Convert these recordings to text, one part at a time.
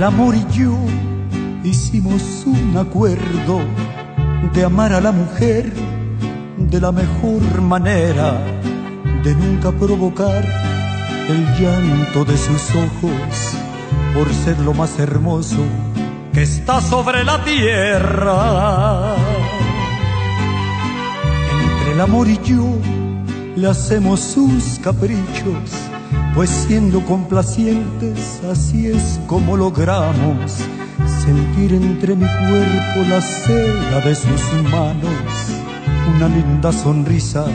el amor y yo hicimos un acuerdo de amar a la mujer de la mejor manera, de nunca provocar el llanto de sus ojos por ser lo más hermoso que está sobre la tierra. Entre el amor y yo le hacemos sus caprichos, pues siendo complacientes así es como logramos sentir entre mi cuerpo la seda de sus manos, una linda sonrisa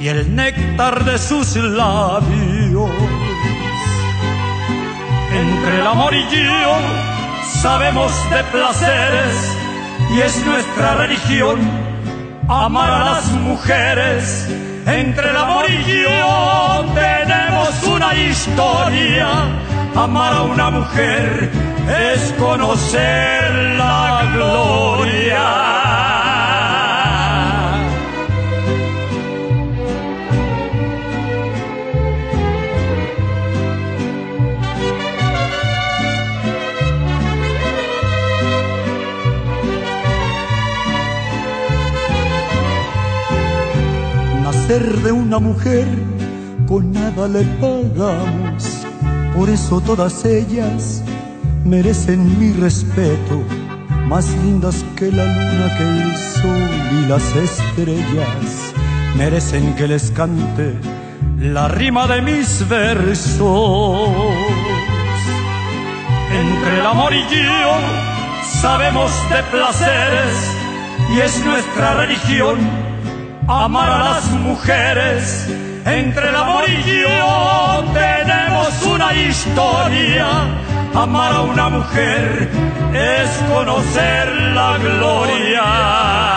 y el néctar de sus labios. Entre el amor y yo sabemos de placeres y es nuestra religión amar a las mujeres. Entre el amor y yo una historia, amar a una mujer es conocer la gloria. Nacer de una mujer con nada le pagamos, por eso todas ellas merecen mi respeto, más lindas que la luna, que el sol y las estrellas, merecen que les cante la rima de mis versos. Entre el amor y yo sabemos de placeres y es nuestra religión amar a las mujeres. Entre el amor y yo tenemos una historia Amar a una mujer es conocer la gloria.